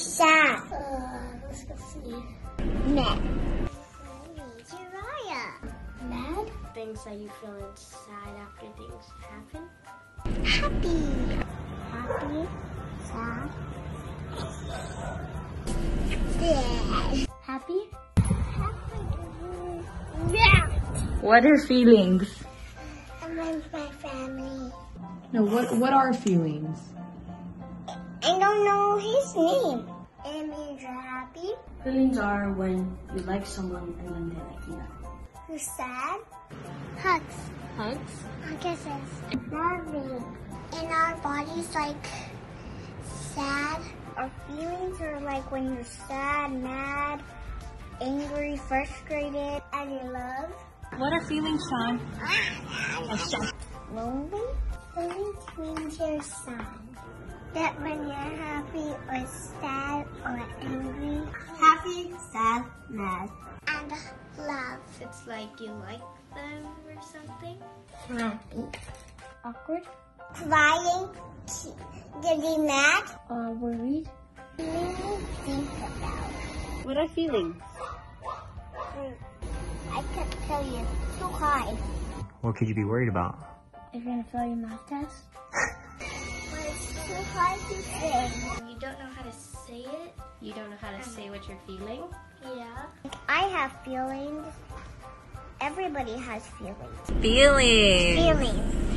sad. Uh, let's go see. Ned. Jiraiya. Mad. Things that you feel inside after things happen. Happy. Happy. Sad. Sad. Happy? Happy. Yeah. What are feelings? I'm with my family. No, what what are feelings? I don't know his name. It means you're happy. Feelings are when you like someone and then they like you back. You're sad. Hugs. Hugs? Kisses. Loving. And our body's like sad. Our feelings are like when you're sad, mad, angry, frustrated, and in love. What are feelings, Sean? Lonely? Feelings means you're sad. That when you're happy or sad or angry. Happy, sad, mad. And love. It's like you like them or something. Happy. Awkward. Crying. Getting mad. Or worried. Feeling think about. What are feelings? Hmm. I can't tell you. It's Too high. What could you be worried about? If you're gonna fail your math test? But too hard to say. You don't know how to say it. You don't know how to say what you're feeling. Yeah. I have feelings. Everybody has feelings. Feelings. Feelings.